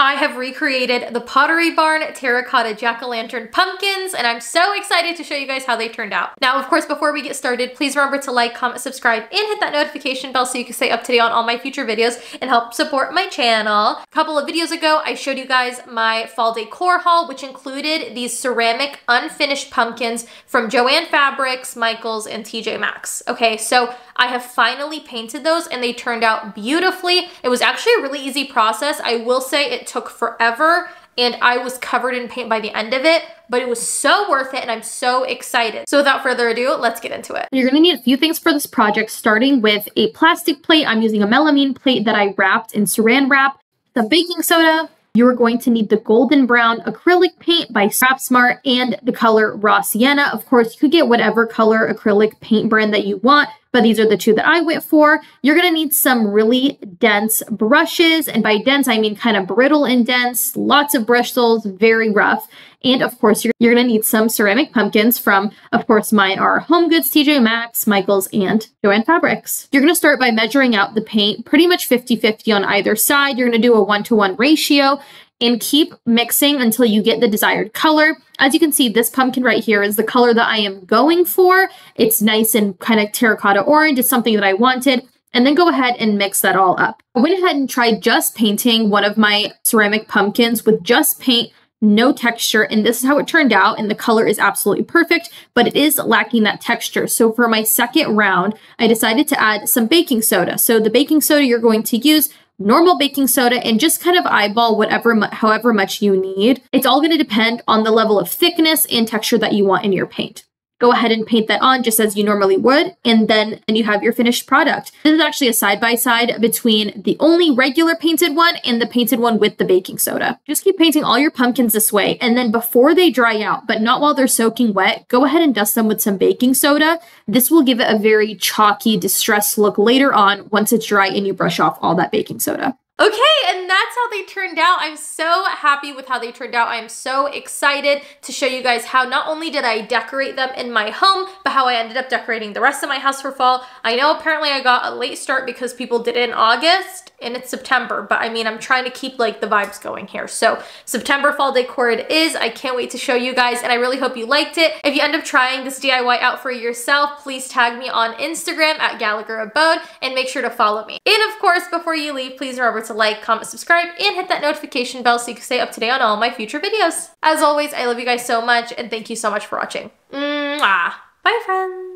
I have recreated the Pottery Barn terracotta jack-o'-lantern pumpkins, and I'm so excited to show you guys how they turned out. Now, of course, before we get started, please remember to like, comment, subscribe, and hit that notification bell so you can stay up to date on all my future videos and help support my channel. A couple of videos ago, I showed you guys my fall decor haul, which included these ceramic unfinished pumpkins from Joann Fabrics, Michaels, and TJ Maxx. Okay, so I have finally painted those and they turned out beautifully. It was actually a really easy process. I will say it took forever and I was covered in paint by the end of it, but it was so worth it and I'm so excited. So without further ado, let's get into it. You're gonna need a few things for this project, starting with a plastic plate. I'm using a melamine plate that I wrapped in saran wrap, some baking soda, you're going to need the golden brown acrylic paint by Craft Smart and the color Raw Sienna. Of course, you could get whatever color acrylic paint brand that you want but these are the two that I went for. You're to need some really dense brushes. And by dense, I mean kind of brittle and dense, lots of bristles, very rough. And of course, you're, you're to need some ceramic pumpkins from, of course, mine are Home Goods, TJ Maxx, Michaels, and Joann Fabrics. You're to start by measuring out the paint pretty much 50-50 on either side. You're to do a one-to-one -one ratio and keep mixing until you get the desired color. As you can see, this pumpkin right here is the color that I am going for. It's nice and kind of terracotta orange. It's something that I wanted. And then go ahead and mix that all up. I went ahead and tried just painting one of my ceramic pumpkins with just paint, no texture, and this is how it turned out. And the color is absolutely perfect, but it is lacking that texture. So for my second round, I decided to add some baking soda. So the baking soda you're going to use normal baking soda and just kind of eyeball whatever, however much you need. It's all going to depend on the level of thickness and texture that you want in your paint go ahead and paint that on just as you normally would, and then and you have your finished product. This is actually a side-by-side -side between the only regular painted one and the painted one with the baking soda. Just keep painting all your pumpkins this way, and then before they dry out, but not while they're soaking wet, go ahead and dust them with some baking soda. This will give it a very chalky, distressed look later on once it's dry and you brush off all that baking soda. Okay, and that's how they turned out. I'm so happy with how they turned out. I'm so excited to show you guys how not only did I decorate them in my home, but how I ended up decorating the rest of my house for fall. I know apparently I got a late start because people did it in August and it's September, but I mean, I'm trying to keep like the vibes going here. So September fall decor it is. I can't wait to show you guys and I really hope you liked it. If you end up trying this DIY out for yourself, please tag me on Instagram at Gallagher Abode and make sure to follow me. And of course, before you leave, please remember to to like, comment, subscribe, and hit that notification bell so you can stay up to date on all my future videos. As always, I love you guys so much, and thank you so much for watching. Mwah! Bye, friends!